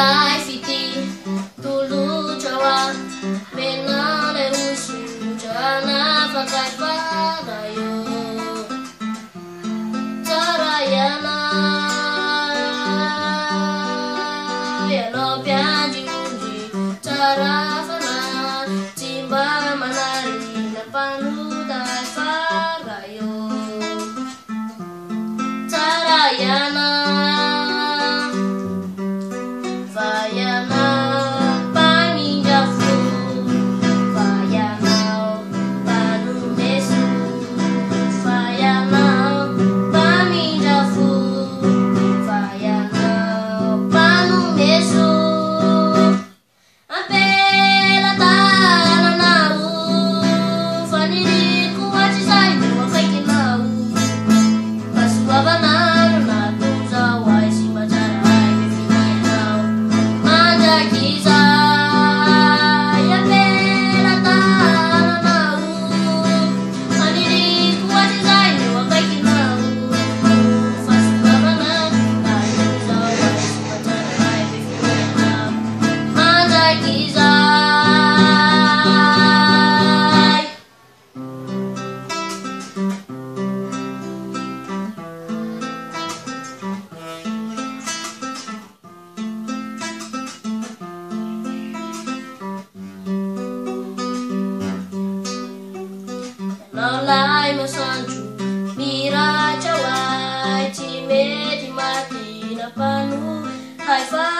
来独如每那发发表的发法啦 no sanju mira chawa chime di mate panu